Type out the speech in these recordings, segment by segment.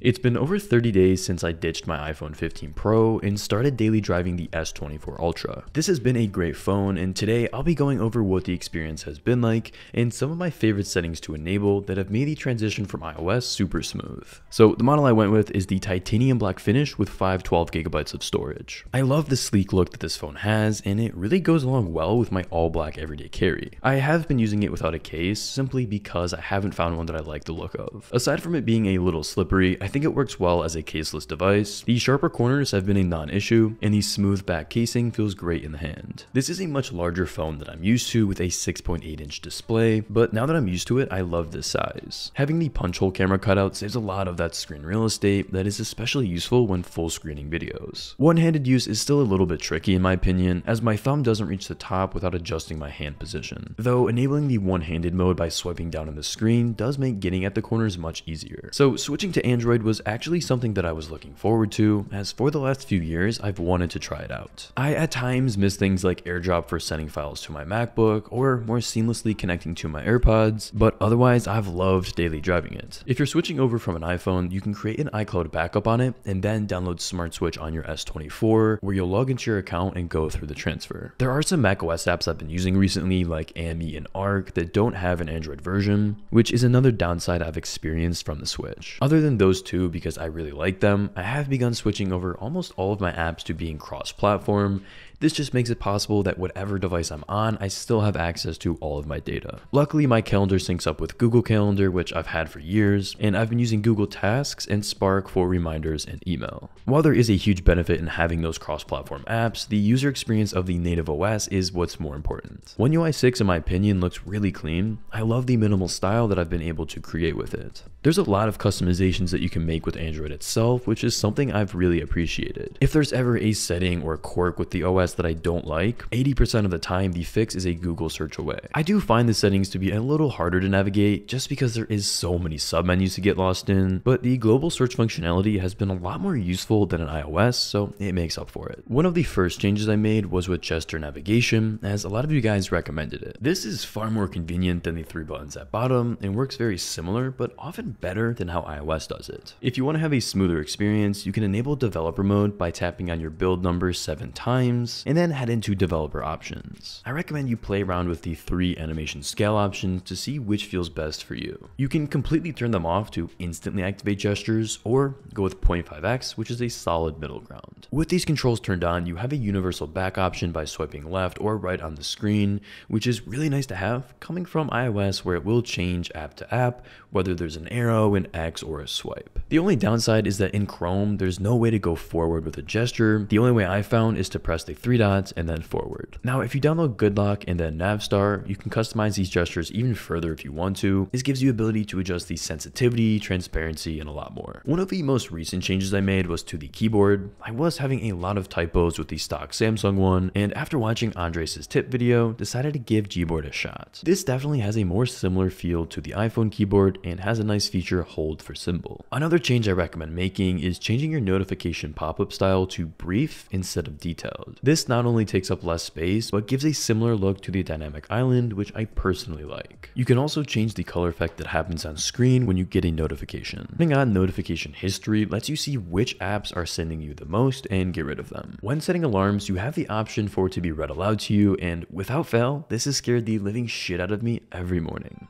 It's been over 30 days since I ditched my iPhone 15 Pro and started daily driving the S24 Ultra. This has been a great phone and today I'll be going over what the experience has been like and some of my favorite settings to enable that have made the transition from iOS super smooth. So the model I went with is the titanium black finish with 512 gigabytes of storage. I love the sleek look that this phone has and it really goes along well with my all black everyday carry. I have been using it without a case simply because I haven't found one that I like the look of. Aside from it being a little slippery, I think it works well as a caseless device. The sharper corners have been a non-issue, and the smooth back casing feels great in the hand. This is a much larger phone that I'm used to with a 6.8 inch display, but now that I'm used to it, I love this size. Having the punch hole camera cutout saves a lot of that screen real estate that is especially useful when full screening videos. One-handed use is still a little bit tricky in my opinion, as my thumb doesn't reach the top without adjusting my hand position. Though enabling the one-handed mode by swiping down on the screen does make getting at the corners much easier. So switching to Android was actually something that I was looking forward to, as for the last few years, I've wanted to try it out. I at times miss things like AirDrop for sending files to my MacBook, or more seamlessly connecting to my AirPods, but otherwise I've loved daily driving it. If you're switching over from an iPhone, you can create an iCloud backup on it, and then download SmartSwitch on your S24, where you'll log into your account and go through the transfer. There are some macOS apps I've been using recently, like Amie and Arc, that don't have an Android version, which is another downside I've experienced from the Switch. Other than those two, because I really like them, I have begun switching over almost all of my apps to being cross-platform, this just makes it possible that whatever device I'm on, I still have access to all of my data. Luckily, my calendar syncs up with Google Calendar, which I've had for years, and I've been using Google Tasks and Spark for reminders and email. While there is a huge benefit in having those cross-platform apps, the user experience of the native OS is what's more important. One UI 6, in my opinion, looks really clean. I love the minimal style that I've been able to create with it. There's a lot of customizations that you can make with Android itself, which is something I've really appreciated. If there's ever a setting or quirk with the OS that I don't like, 80% of the time the fix is a Google search away. I do find the settings to be a little harder to navigate just because there is so many submenus to get lost in, but the global search functionality has been a lot more useful than an iOS, so it makes up for it. One of the first changes I made was with gesture navigation, as a lot of you guys recommended it. This is far more convenient than the three buttons at bottom and works very similar, but often better than how iOS does it. If you want to have a smoother experience, you can enable developer mode by tapping on your build number seven times, and then head into developer options. I recommend you play around with the three animation scale options to see which feels best for you. You can completely turn them off to instantly activate gestures, or go with 0.5x, which is a solid middle ground. With these controls turned on, you have a universal back option by swiping left or right on the screen, which is really nice to have coming from iOS where it will change app to app, whether there's an arrow, an X, or a swipe. The only downside is that in Chrome, there's no way to go forward with a gesture. The only way I found is to press the three dots and then forward. Now, if you download GoodLock and then Navstar, you can customize these gestures even further if you want to. This gives you ability to adjust the sensitivity, transparency, and a lot more. One of the most recent changes I made was to the keyboard. I was having a lot of typos with the stock Samsung one, and after watching Andres' tip video, decided to give Gboard a shot. This definitely has a more similar feel to the iPhone keyboard and has a nice feature hold for symbol. Another change I recommend making is changing your notification pop-up style to brief instead of detailed. This not only takes up less space, but gives a similar look to the dynamic island, which I personally like. You can also change the color effect that happens on screen when you get a notification. Turning on notification history lets you see which apps are sending you the most and get rid of them. When setting alarms, you have the option for it to be read aloud to you, and without fail, this has scared the living shit out of me every morning.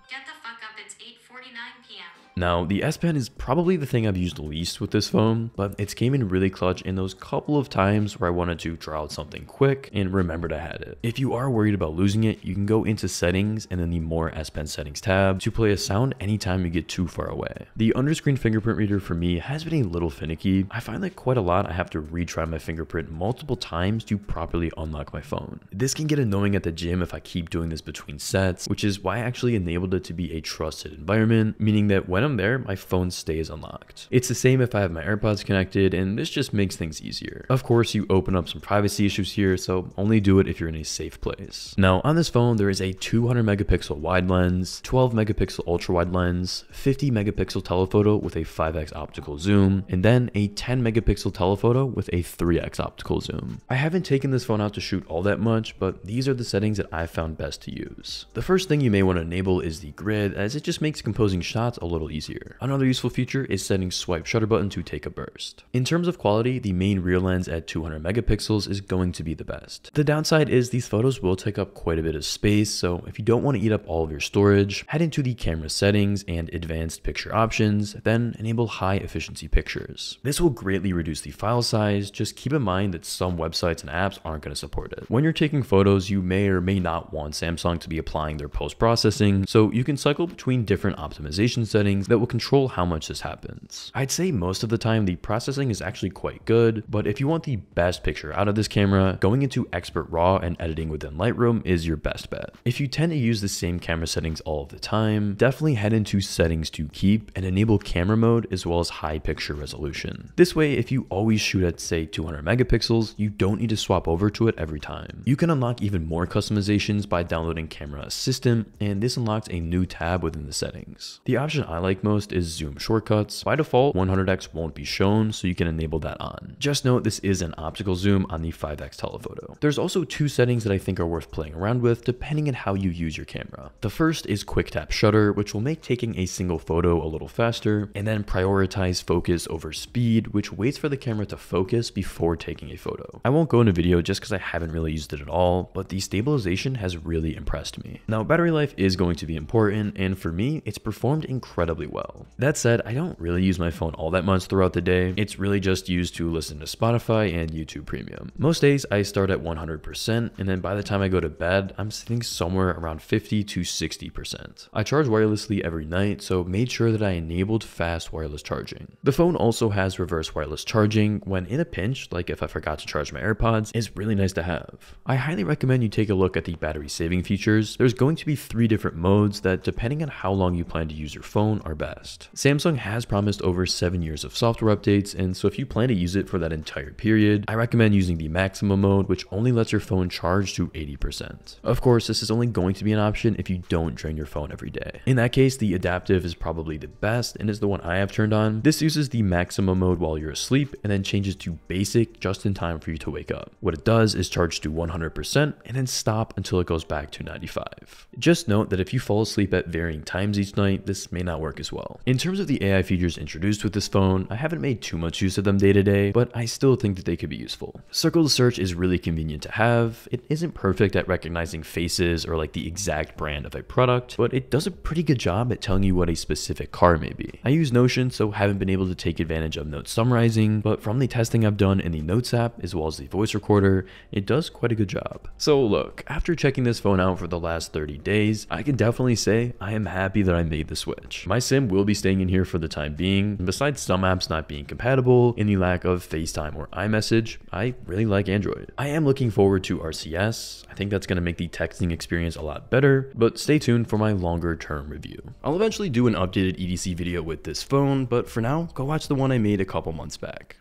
Now, the S Pen is probably the thing I've used least with this phone, but it's came in really clutch in those couple of times where I wanted to draw out something quick and remembered I had it. If you are worried about losing it, you can go into settings and then the more S Pen settings tab to play a sound anytime you get too far away. The underscreen fingerprint reader for me has been a little finicky. I find that quite a lot I have to retry my fingerprint multiple times to properly unlock my phone. This can get annoying at the gym if I keep doing this between sets, which is why I actually enabled it to be a trusted environment, meaning that when I'm there, my phone stays unlocked. It's the same if I have my AirPods connected, and this just makes things easier. Of course, you open up some privacy issues here, so only do it if you're in a safe place. Now, on this phone, there is a 200 megapixel wide lens, 12 megapixel ultra wide lens, 50 megapixel telephoto with a 5x optical zoom, and then a 10 megapixel telephoto with a 3x optical zoom. I haven't taken this phone out to shoot all that much, but these are the settings that I found best to use. The first thing you may want to enable is the grid, as it just makes composing shots a little easier easier. Another useful feature is setting swipe shutter button to take a burst. In terms of quality, the main rear lens at 200 megapixels is going to be the best. The downside is these photos will take up quite a bit of space, so if you don't want to eat up all of your storage, head into the camera settings and advanced picture options, then enable high efficiency pictures. This will greatly reduce the file size, just keep in mind that some websites and apps aren't going to support it. When you're taking photos, you may or may not want Samsung to be applying their post-processing, so you can cycle between different optimization settings that will control how much this happens. I'd say most of the time the processing is actually quite good, but if you want the best picture out of this camera, going into Expert RAW and editing within Lightroom is your best bet. If you tend to use the same camera settings all of the time, definitely head into settings to keep and enable camera mode as well as high picture resolution. This way, if you always shoot at say 200 megapixels, you don't need to swap over to it every time. You can unlock even more customizations by downloading Camera Assistant, and this unlocks a new tab within the settings. The option I like most is zoom shortcuts. By default, 100x won't be shown, so you can enable that on. Just note this is an optical zoom on the 5x telephoto. There's also two settings that I think are worth playing around with depending on how you use your camera. The first is quick tap shutter, which will make taking a single photo a little faster, and then prioritize focus over speed, which waits for the camera to focus before taking a photo. I won't go into video just because I haven't really used it at all, but the stabilization has really impressed me. Now, battery life is going to be important, and for me, it's performed incredibly well. That said, I don't really use my phone all that much throughout the day. It's really just used to listen to Spotify and YouTube Premium. Most days I start at 100%, and then by the time I go to bed, I'm sitting somewhere around 50 to 60%. I charge wirelessly every night, so made sure that I enabled fast wireless charging. The phone also has reverse wireless charging when in a pinch, like if I forgot to charge my AirPods, is really nice to have. I highly recommend you take a look at the battery saving features. There's going to be three different modes that depending on how long you plan to use your phone are best. Samsung has promised over 7 years of software updates and so if you plan to use it for that entire period, I recommend using the maximum mode which only lets your phone charge to 80%. Of course, this is only going to be an option if you don't drain your phone every day. In that case, the adaptive is probably the best and is the one I have turned on. This uses the maximum mode while you're asleep and then changes to basic just in time for you to wake up. What it does is charge to 100% and then stop until it goes back to 95. Just note that if you fall asleep at varying times each night, this may not work as well. In terms of the AI features introduced with this phone, I haven't made too much use of them day to day, but I still think that they could be useful. Circle to search is really convenient to have. It isn't perfect at recognizing faces or like the exact brand of a product, but it does a pretty good job at telling you what a specific car may be. I use Notion, so haven't been able to take advantage of note summarizing, but from the testing I've done in the Notes app as well as the voice recorder, it does quite a good job. So look, after checking this phone out for the last 30 days, I can definitely say I am happy that I made the switch. My SIM will be staying in here for the time being. Besides some apps not being compatible, the lack of FaceTime or iMessage, I really like Android. I am looking forward to RCS. I think that's going to make the texting experience a lot better, but stay tuned for my longer term review. I'll eventually do an updated EDC video with this phone, but for now, go watch the one I made a couple months back.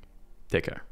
Take care.